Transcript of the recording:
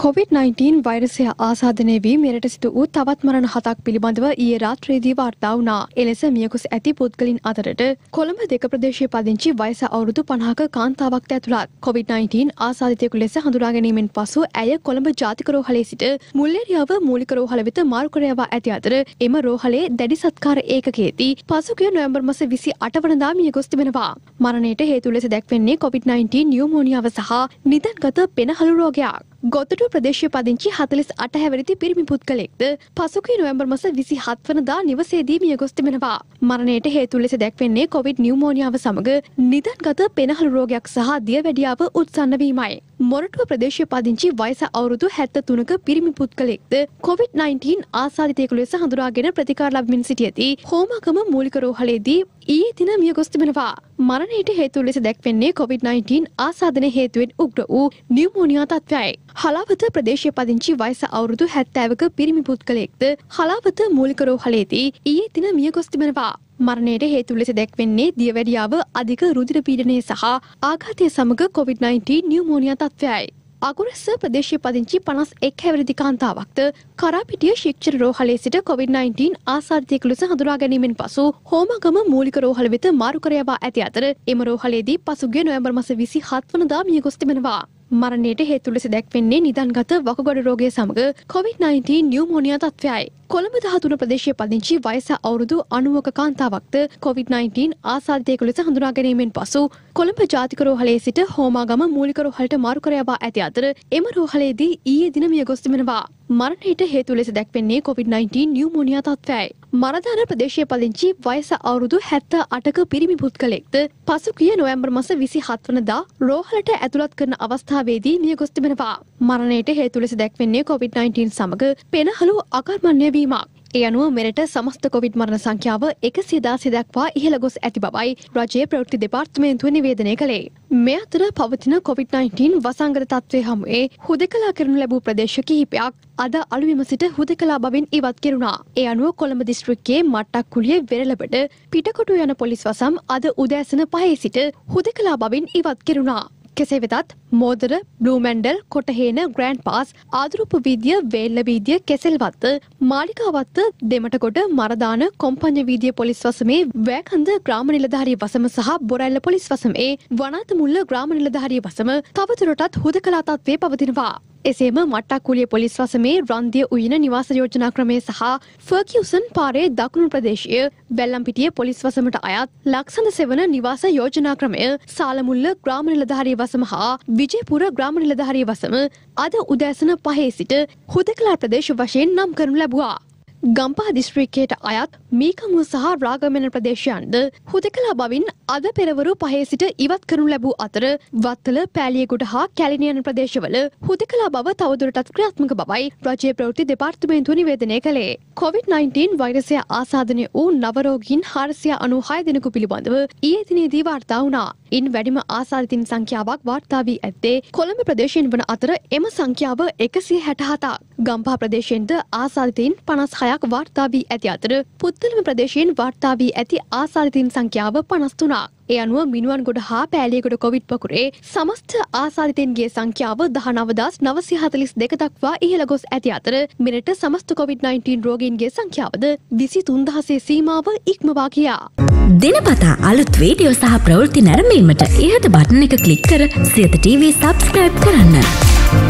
COVID-19 වෛරසය ආසාධනය වී මෙරට සිදු වූ තවත් මරණ හතක් පිළිබඳව ඊයේ රාත්‍රයේදී වාර්තා වුණා. එලෙස මියකුස් ඇති පුද්ගලින් අතරට කොළඹ දෙක ප්‍රදේශයේ පදිංචි වයස අවුරුදු 50ක කාන්තාවක් ඇතුළත් කොවිD-19 ආසාදිතයෙකු ලෙස හඳුනා ගැනීමෙන් පසු ඇය කොළඹ ජාතික රෝහලේ සිට මුල්ලේරියාව මූලික රෝහල වෙත මාරු කර යවා ඇති අතර එම රෝහලේ දැඩි සත්කාර ඒකකයේදී පසුගිය නොවැම්බර් මාස 28 වනදා මියගොස් තිබෙනවා. මරණයට හේතු ලෙස දැක්වෙන්නේ කොවිD-19 නියුමෝනියාව සහ නිදන්ගත පෙනහළු රෝගයක්. ගොතටු ප්‍රදේශය පදිංචි හතලිස් අට හැවරිදි පිරිමි පුද්ගලෙක්ද පසුකී නොවැම්බර් මස විසි හත්වනදා නිවසේදී මිය ගොස් තිබෙනවා. මරණයට හේතු ලෙස දැක්වෙන්නේ කොවිඩ් නියමෝනියාව සමග නිදන්ගත පෙනහළු රෝගයක් සහ දියවැඩියාව උත්සන්න වීමයි. මොරටුව ප්‍රදේශය පදිංචි වයස අවුරුදු හැත්ත තුනක පිරිමි පුද්ගලෙක්ද COVID-19 ආසාධිතයකු ලෙස හඳුරාගෙන ප්‍රතිකාර ලබමින් සිටියදී හෝමාගම මූලික රෝහලේදී ඊයේ දින මිය ගොස් තිබෙනවා. මරණයට හේතු ලෙස දැක්වෙන්නේ COVID-19 ආසාධන හේතුවෙන් උග්‍ර වූ නියුමෝනියා තත්ත්වයයි. හලාවත ප්‍රදේශය පදිංචි වයස අවුරුදු හැත්තෑවක පිරිමි පුද්ගලයෙක්ද හලාවත මූලික රෝහලේදී ඊයේ දින මිය ගොස් තිබෙනවා. මරණයට හේතු ලෙස දැක්වෙන්නේ දියවැඩියාව අධික රුධිර පීඩනය සහ ආඝාතය සමග COVID-19 නියුමෝනියා තත්ත්වයයි. අගුරස්ස ප්‍රදේශය පදිංචි පනස් එක් හැවරදි කාන්තාවක්ද කරාපිටිය ශික්ෂර රෝහලේ සිට COVID-19 ආසාධිතයෙකු ලෙස හඳුනා ගැනීමෙන් පසු හෝමගම මූලික රෝහල වෙත මාරු කර යවා ඇති අතර එම රෝහලේදී පසුගිය නොවැම්බර් මාස 27 වනදා මිය ගොස් තිබෙනවා. මරණයට හේතු ලෙස දැක්වෙන්නේ නිදන්ගත වකුගඩු රෝගය සමග COVID-19 නියුමෝනියා තත්ත්වයයි. කොළඹ දහතුන ප්‍රදේශය පදිංචි වයස අවුරුදු අනුවක කාන්තාවක්ද COVID-19 ආසාධිතයෙකු ලෙස හඳුනා ගැනීමෙන් පසු කොළඹ ජාතික රෝහලේ සිට හෝමාගම මූලික රෝහලට මාරු කර යවා ඇති අතර එම රෝහලේදී ඊයේ දින මිය ගොස් තිබෙනවා. මරණයට හේතු ලෙස දැක්වෙන්නේ COVID-19 නියුමෝනියා තත්ත්වයයි. මරදාන ප්‍රදේශය පදිංචි වයස අවුරුදු හැත්ත අටක පිරිමි පුද්ගලෙක්ද පසුගිය නොවැම්බර් මස විසි හත්වනදා රෝහලට ඇතුළත් කරන අවස්ථාවේදී මිය ගොස් තිබෙනවා. මරණයට හේතු ලෙස දැක්වෙන්නේ COVID-19 සමග පෙනහළු අකර්මණ්‍ය වීමක්. ඒ අනුව මෙරට සමස්ත කොවිඩ් මරණ සංඛ්‍යාව එකසිය දාසි දක්වා ඉහළ ගොස් ඇති බවයි රජයේ ප්‍රවෘත්ති දෙපාර්තමේන්තුව නිවේදනය කළේ. මේ අතර පවතින COVID-19 වසංගත තත්ත්වය හමුවේ හුදකලා කරනු ලැබූ ප්‍රදේශ කිහිපයක් අද අලුවිම සිට හුදකලා බවින් ඉවත් කෙරුණා. ඒ අනුව කොළඹ දිස්ත්‍රික්කයේ මට්ටක් කුලිය වෙරළබට පිටකොටු යන පොලිස් වසම් අද උදෑසන පහේ සිට හුදකලා බවින් ඉවත් කෙරුණා. කෙසේ වෙතත් මෝදර බ්ලූමැන්ඩල් කොටහේන ග්‍රෑන්් පාස් ආදුරුප වීදිය වේල්ල වීදිය කෙසෙල්වත්ත මාලිකාවත්ත දෙමටකොට මරදාන කොම්පඥ වීදිය පොලිස් වසමේ වෑකන්ද ග්‍රාම නිලධාරී වසම සහ බොරැල්ල පොලිස් වසමේ වනාත මුල්ල ග්‍රාම නිලධාරී වසම තවතුරටත් හුද කලාතත්වේ පවතිනවා. එසේම මට්ටක් කුලිය පොලිස් වසමේ රන්දිය උයන නිවාස යෝජනා ක්‍රමය සහ ෆර්කියුසන් පාරේ දකුණු ප්‍රදේශය බැල්ලම්පිටිය පොලිස් වසමට අයත් ලක්සඳ සෙවන නිවාස යෝජනා ක්‍රමය සාලමුල්ල ග්‍රාම නිලධාරී වසම හා විජයපුර ග්‍රාම නිලධාරී වසම අද උදෑසන පහේ සිට හුදකලා ප්‍රදේශ වශයෙන් නම් කරනු ලැබවා. ගම්පා දිස්ත්‍රික්කයට අයත් මීකමුව සහ රාගමෙන ප්‍රදේශයන්ද හුදකලා බවින් අද පෙරවරු පහේ සිට ඉවත් කරනු ලැබූ අතර වත්තල පෑලියකුට හා කැලිනියන ප්‍රදේශවල හුදකලා බව තවදුරටත් ක්‍රියාත්මක බවයි රජයේ ප්‍රවෘත්ති දෙපාර්තමේන්තුව නිවේදනය කළේ. COVID-19 වෛරසය ආසාධනය වූ නවරෝගීන් හාරසිය අනුහය දෙනෙකු පිළිබඳව ඊයේ දිනේදී වාර්තා වුණා. ඉන් වැඩිම ආසාධිතින් සංඛ්‍යාවක් වාර්තා වී ඇත්තේ කොළඹ ප්‍රදේශයෙන් වන අතර එම සංඛ්‍යාව එකසිය හැටහතා. ගම්පා ප්‍රදේශයෙන්ද ආසාධිතයින් පනස් හයක් වාර්තා වී ඇති අතර පුත්තලම ප්‍රදේශයෙන් වාර්තා වී ඇති ආසාධිතින් සංඛ්‍යාව පනස්තුනා. ඒ අනුව මිනුවන්ගොඩ හා පෑලියගොඩ කොවිඩ් පකුරේ සමස්ත ආසාධිතන්ගේ සංඛ්‍යාව දහනවදස් නවසි හතලිස් දෙක දක්වා ඉහළ ගොස් ඇති අතර මෙරට සමස්ත කොවිD-19 රෝගීන්ගේ සංඛ්‍යාවද විසි තුන්දහසේ සීමාව ඉක්මවා කියා. දෙනපතා අලුත් වීඩියෝ සහ ප්‍රවෘත්ති නැරමීමට ඉහත බටන එක කලික් කර සියත TV සබස්ක්‍රයිබ් කරන්න.